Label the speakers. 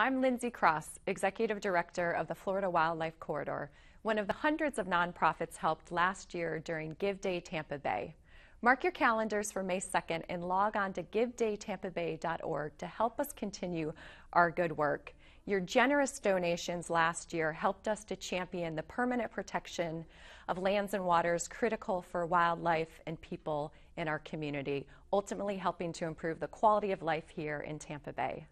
Speaker 1: I'm Lindsay Cross, Executive Director of the Florida Wildlife Corridor, one of the hundreds of nonprofits helped last year during Give Day Tampa Bay. Mark your calendars for May 2nd and log on to givedaytampabay.org to help us continue our good work. Your generous donations last year helped us to champion the permanent protection of lands and waters critical for wildlife and people in our community, ultimately helping to improve the quality of life here in Tampa Bay.